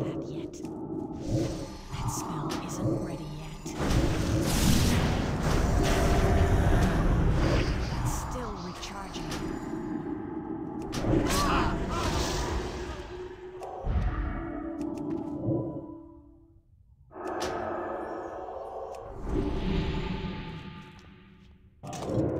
that yet. That smell isn't ready yet. It's still recharging. Ah. Ah.